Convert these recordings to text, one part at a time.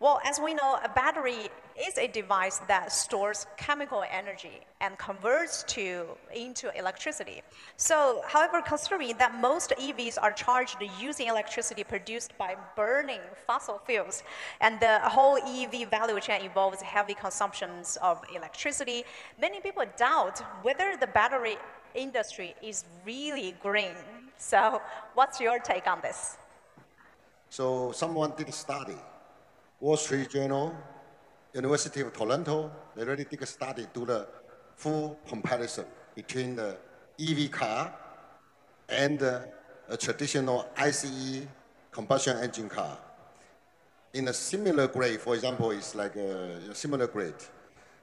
Well, as we know, a battery is a device that stores chemical energy and converts to into electricity. So, however, considering that most EVs are charged using electricity produced by burning fossil fuels, and the whole EV value chain involves heavy consumptions of electricity, many people doubt whether the battery industry is really green. So, what's your take on this? So, someone did a study, Wall Street Journal, University of Toronto, they already did a study, do the full comparison between the EV car and a traditional ICE combustion engine car. In a similar grade, for example, it's like a, similar grade.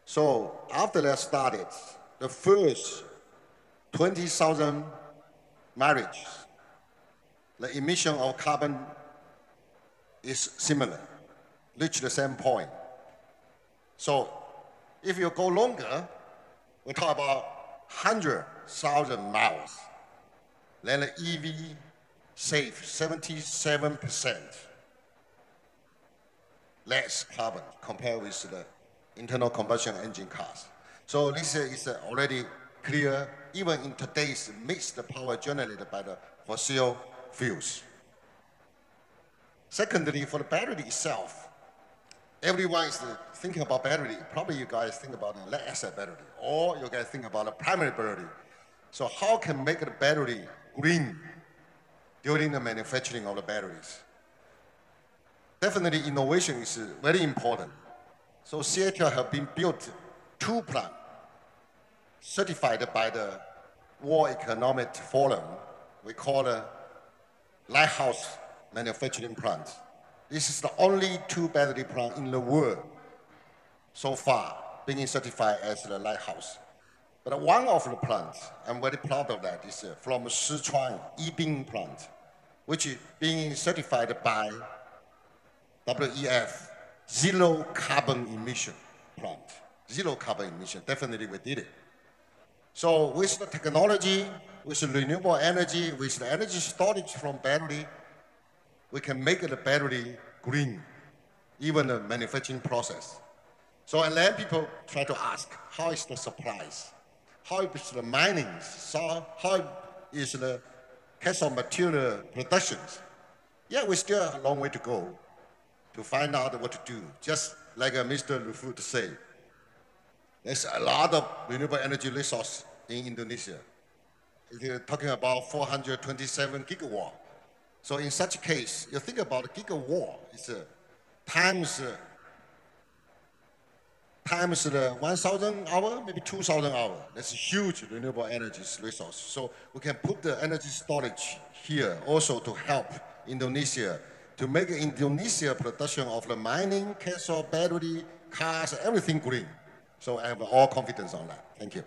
So after that started, the first 20,000 marriages, the emission of carbon is similar, reach the same point. So if you go longer, we talk about 100,000 miles, then the EV save 77% less carbon compared with the internal combustion engine cars. So this is already clear even in today's mixed power generated by the fossil fuels. Secondly, for the battery itself, everyone is thinking about battery. Probably you guys think about lead acid battery, or you guys think about a primary battery. So how can make the battery green during the manufacturing of the batteries? Definitely innovation is very important. So CATL have been built two plants certified by the World Economic Forum. We call it Lighthouse Manufacturing Plant. This is the only two battery plant in the world so far being certified as the Lighthouse. But one of the plants, I'm very proud of that, is uh, from Sichuan Yibin plant, which is being certified by WEF, zero carbon emission plant. Zero carbon emission, definitely we did it. So with the technology, with the renewable energy, with the energy storage from battery, we can make the battery green, even the manufacturing process. So and then people try to ask, how is the supplies? How is the mining? So how is the cathode material productions? Yeah, we still have a long way to go to find out what to do. Just like uh, Mr. Luhut said, there's a lot of renewable energy resource in Indonesia. You're talking about 427 gigawatt. So in such a case, you think about gigawatt, it's uh, times uh, times the 1,000 hour, maybe 2,000 hour. That's a huge renewable energy resource. So we can put the energy storage here also to help Indonesia to make Indonesia production of the mining, cathode, battery, cars, everything green. So I have all confidence on that. Thank you.